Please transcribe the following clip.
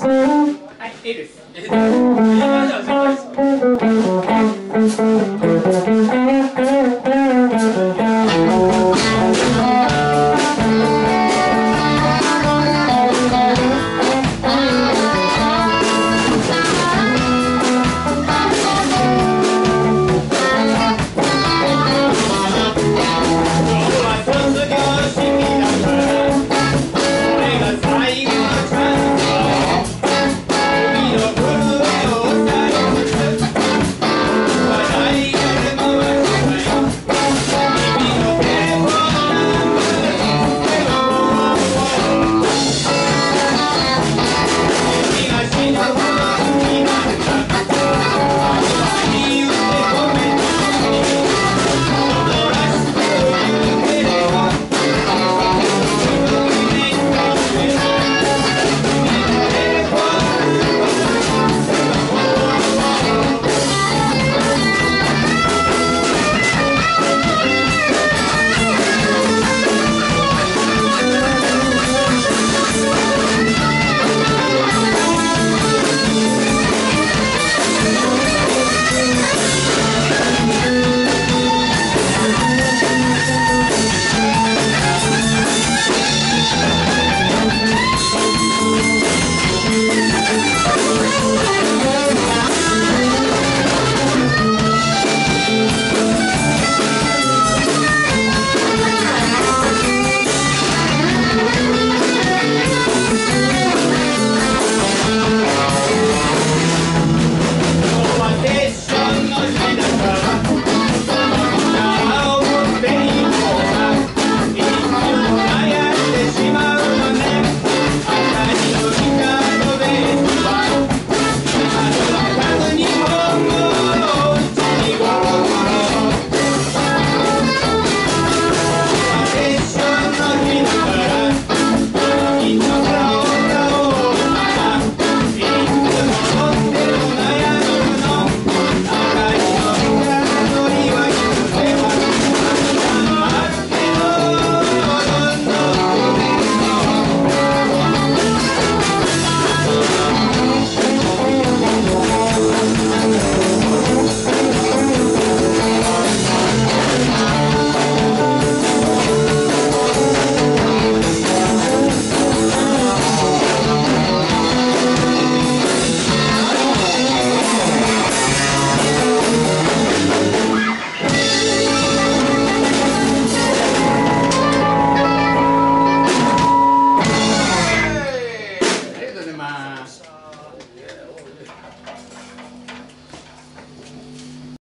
はい A です。です